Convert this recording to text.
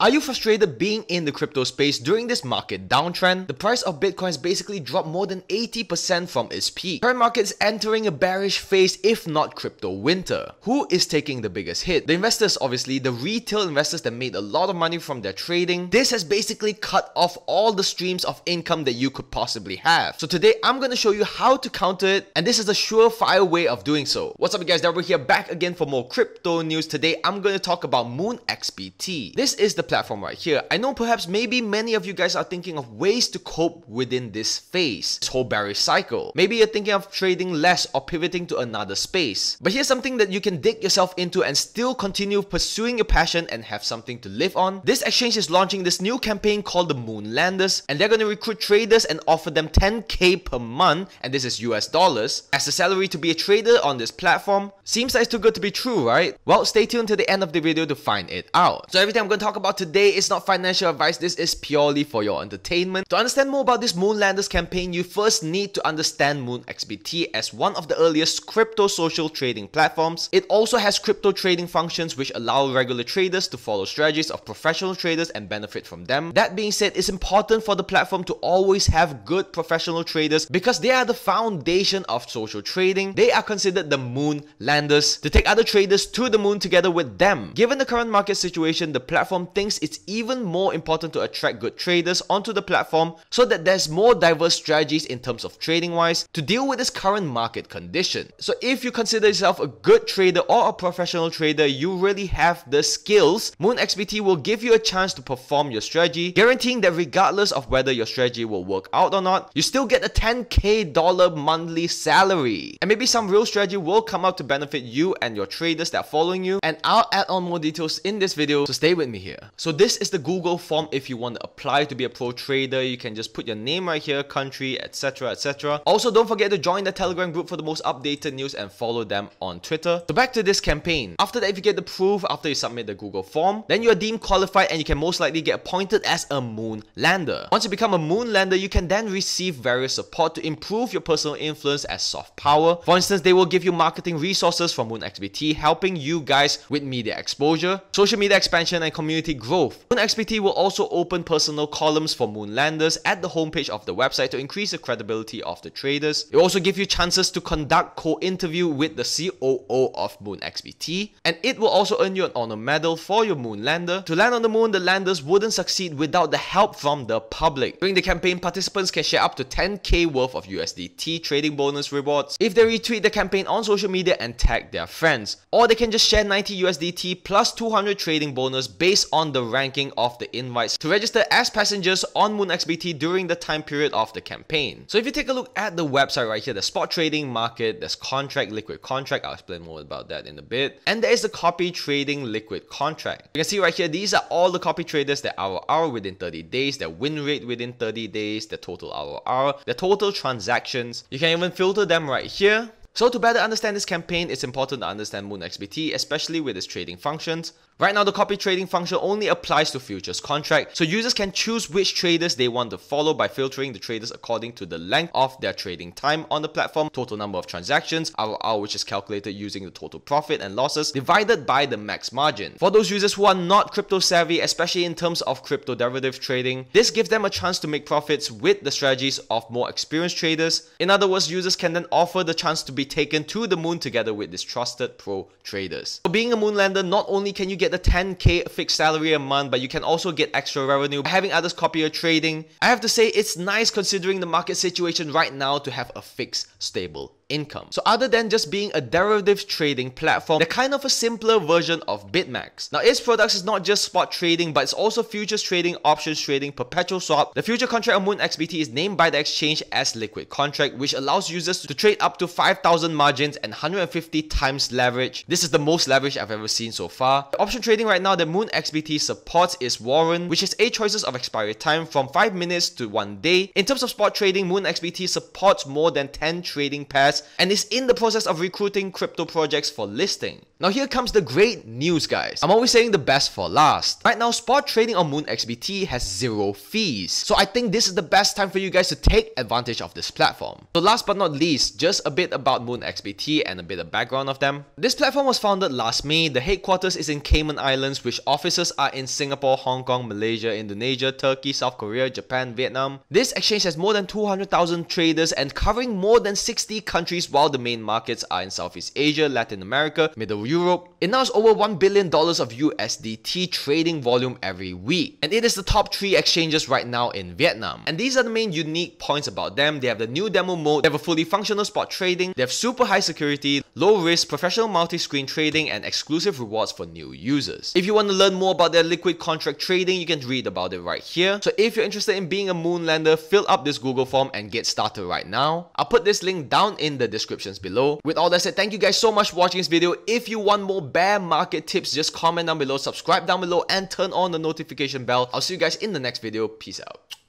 Are you frustrated being in the crypto space during this market downtrend? The price of Bitcoin has basically dropped more than 80% from its peak. Current market is entering a bearish phase if not crypto winter. Who is taking the biggest hit? The investors obviously, the retail investors that made a lot of money from their trading. This has basically cut off all the streams of income that you could possibly have. So today I'm going to show you how to counter it and this is a surefire way of doing so. What's up you guys, Darryl here back again for more crypto news. Today I'm going to talk about Moon XBT. This is the platform right here. I know perhaps maybe many of you guys are thinking of ways to cope within this phase, this whole bearish cycle. Maybe you're thinking of trading less or pivoting to another space. But here's something that you can dig yourself into and still continue pursuing your passion and have something to live on. This exchange is launching this new campaign called the Moonlanders and they're going to recruit traders and offer them 10k per month and this is US dollars as a salary to be a trader on this platform. Seems like it's too good to be true, right? Well, stay tuned to the end of the video to find it out. So everything I'm going to talk about today is not financial advice, this is purely for your entertainment. To understand more about this Moonlanders campaign, you first need to understand Moon XBT as one of the earliest crypto social trading platforms. It also has crypto trading functions which allow regular traders to follow strategies of professional traders and benefit from them. That being said, it's important for the platform to always have good professional traders because they are the foundation of social trading. They are considered the Moonlanders to take other traders to the moon together with them. Given the current market situation, the platform thinks thinks it's even more important to attract good traders onto the platform so that there's more diverse strategies in terms of trading wise to deal with this current market condition. So if you consider yourself a good trader or a professional trader, you really have the skills, Moon XBT will give you a chance to perform your strategy, guaranteeing that regardless of whether your strategy will work out or not, you still get a 10k dollar monthly salary. And maybe some real strategy will come out to benefit you and your traders that are following you. And I'll add on more details in this video, so stay with me here. So this is the Google form if you want to apply to be a pro trader. You can just put your name right here, country, etc, etc. Also, don't forget to join the Telegram group for the most updated news and follow them on Twitter. So back to this campaign. After that, if you get the proof after you submit the Google form, then you are deemed qualified and you can most likely get appointed as a moon lander. Once you become a moon lander, you can then receive various support to improve your personal influence as soft power. For instance, they will give you marketing resources from Moon XBT, helping you guys with media exposure, social media expansion, and community growth growth. MoonXBT will also open personal columns for Moonlanders at the homepage of the website to increase the credibility of the traders. It also give you chances to conduct co-interview with the COO of MoonXBT, and it will also earn you an honor medal for your Moonlander. To land on the moon, the landers wouldn't succeed without the help from the public. During the campaign, participants can share up to 10k worth of USDT trading bonus rewards if they retweet the campaign on social media and tag their friends, or they can just share 90 USDT plus 200 trading bonus based on the ranking of the invites to register as passengers on MoonXBT during the time period of the campaign. So if you take a look at the website right here, the spot trading market, there's contract, liquid contract, I'll explain more about that in a bit, and there is the copy trading liquid contract. You can see right here, these are all the copy traders, their ROR within 30 days, their win rate within 30 days, their total ROR, their total transactions. You can even filter them right here. So to better understand this campaign, it's important to understand MoonXBT, especially with its trading functions. Right now, the copy trading function only applies to futures contract, so users can choose which traders they want to follow by filtering the traders according to the length of their trading time on the platform, total number of transactions, ROR which is calculated using the total profit and losses divided by the max margin. For those users who are not crypto savvy, especially in terms of crypto derivative trading, this gives them a chance to make profits with the strategies of more experienced traders. In other words, users can then offer the chance to be taken to the moon together with these trusted pro traders. For being a moonlander, not only can you get the 10k fixed salary a month, but you can also get extra revenue by having others copy your trading. I have to say it's nice considering the market situation right now to have a fixed, stable income. So other than just being a derivative trading platform, they're kind of a simpler version of BitMax. Now its products is not just spot trading, but it's also futures trading, options trading, perpetual swap. The future contract on Moon XBT is named by the exchange as liquid contract, which allows users to trade up to 5,000 margins and 150 times leverage. This is the most leverage I've ever seen so far. The option trading right now that Moon XBT supports is Warrant, which has 8 choices of expiry time from 5 minutes to 1 day. In terms of spot trading, Moon XBT supports more than 10 trading pairs And is in the process of recruiting crypto projects for listing. Now here comes the great news guys. I'm always saying the best for last. Right now spot trading on Moon XBT has zero fees. So I think this is the best time for you guys to take advantage of this platform. So last but not least, just a bit about Moon XBT and a bit of background of them. This platform was founded last May. The headquarters is in Cayman Islands which offices are in Singapore, Hong Kong, Malaysia, Indonesia, Turkey, South Korea, Japan, Vietnam. This exchange has more than 200,000 traders and covering more than 60 countries while the main markets are in Southeast Asia, Latin America, Middle Europe. It now has over $1 billion of USDT trading volume every week. And it is the top 3 exchanges right now in Vietnam. And these are the main unique points about them. They have the new demo mode, they have a fully functional spot trading, they have super high security, low risk, professional multi-screen trading, and exclusive rewards for new users. If you want to learn more about their liquid contract trading, you can read about it right here. So if you're interested in being a Moonlander, fill up this Google form and get started right now. I'll put this link down in the descriptions below. With all that said, thank you guys so much for watching this video. If you want more bear market tips, just comment down below, subscribe down below, and turn on the notification bell. I'll see you guys in the next video. Peace out.